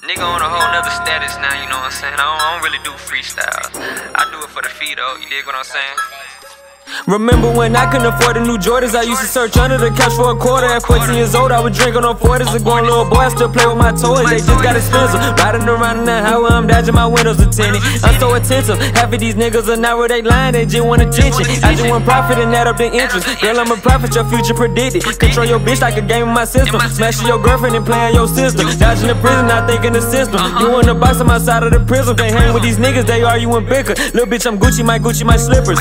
Nigga on a whole nother status now, you know what I'm saying? I don't, I don't really do freestyles. I do it for the fee though, you dig what I'm saying? Remember when I couldn't afford the new Jordans? I used to search under the couch for a quarter. At 14 years old, I was drinking on 40s. A grown little boy, I still play with my toys. They just got expensive. Riding around in that highway, I'm dodging my windows are tinted. I'm so attentive. Half of these niggas are not where they lying, they just want attention. I just want profit and that up the interest. Girl, I'm a prophet, your future predicted. Control your bitch like a game in my system. Smashing your girlfriend and playing your sister. Dodging the prison, not thinking the system. You in the box, I'm outside of the prison. Can't hang with these niggas, they are you arguing bicker. Little bitch, I'm Gucci, my Gucci, my slippers.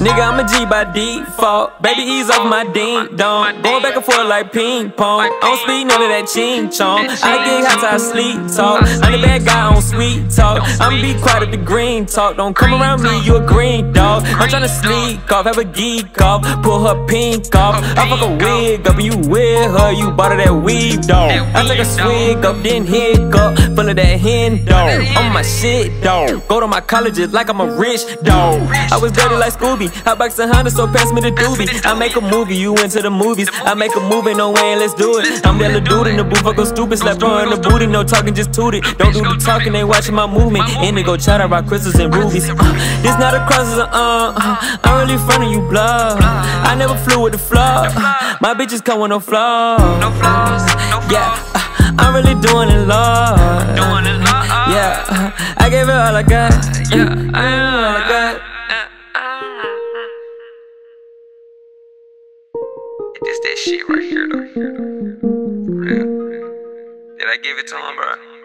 Nigga, I'm a G by default. Baby, ease off my ding dong. Going back and forth like ping pong. I don't speak none of that ching chong. I get hot till I sleep talk. I'm the bad guy on sweet talk. I'ma be quiet at the green talk. Don't come around me, you a green dog. I'm tryna sneak off, have a geek off. Pull her pink off. I fuck a wig up and you with her. You bought her that weave dog. I take a swig up, then hiccup. Full of that hen dog. On my shit dog. Go to my colleges like I'm a rich dog. I was dirty like Scooby. I a hundred, so pass me the doobie. I make a movie, you into the movies. I make a movie, no way, let's do it. I'm little dude in the booth, I go stupid. Slap her in the booty, no talking, just toot it. Don't do the talking, they watching my movement. Indigo chat, rock crystals and rubies. Uh, this not a cross, it's a uh, uh. I'm really front of you, blood. I never flew with the flow. My bitches come with no flaws. No flaws. Yeah, uh, I'm really doing it, Lord. Doing it. Yeah, I gave it all I got. Yeah, I gave it all I got. It's that shit right here though. Yeah. Did I give it to him, bro?